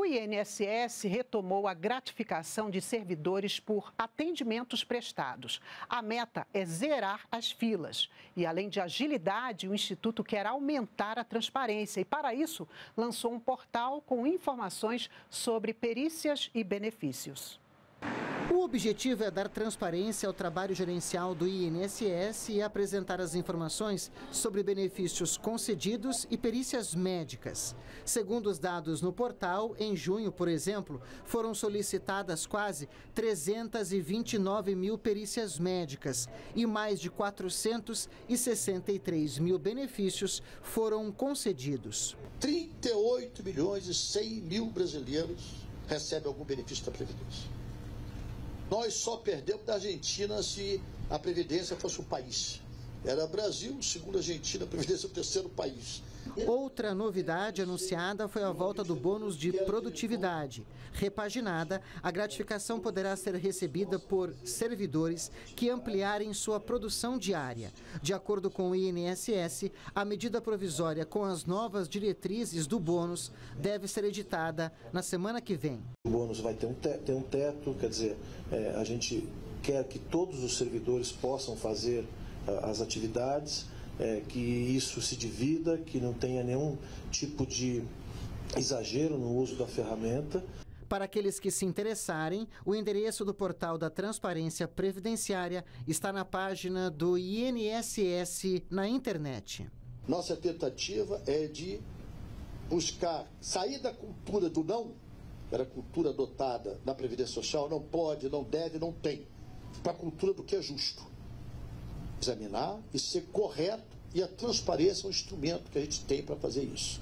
O INSS retomou a gratificação de servidores por atendimentos prestados. A meta é zerar as filas. E, além de agilidade, o Instituto quer aumentar a transparência e, para isso, lançou um portal com informações sobre perícias e benefícios. O objetivo é dar transparência ao trabalho gerencial do INSS e apresentar as informações sobre benefícios concedidos e perícias médicas. Segundo os dados no portal, em junho, por exemplo, foram solicitadas quase 329 mil perícias médicas e mais de 463 mil benefícios foram concedidos. 38 milhões e 100 mil brasileiros recebem algum benefício da Previdência. Nós só perdemos da Argentina se a Previdência fosse o país. Era Brasil, segundo a Argentina, a Previdência é o terceiro país. Outra novidade anunciada foi a volta do bônus de produtividade. Repaginada, a gratificação poderá ser recebida por servidores que ampliarem sua produção diária. De acordo com o INSS, a medida provisória com as novas diretrizes do bônus deve ser editada na semana que vem. O bônus vai ter um teto, ter um teto quer dizer, é, a gente quer que todos os servidores possam fazer as atividades é, que isso se divida, que não tenha nenhum tipo de exagero no uso da ferramenta. Para aqueles que se interessarem, o endereço do portal da Transparência Previdenciária está na página do INSS na internet. Nossa tentativa é de buscar sair da cultura do não, era a cultura adotada na Previdência Social, não pode, não deve, não tem, para a cultura do que é justo examinar e ser correto, e a transparência é um instrumento que a gente tem para fazer isso.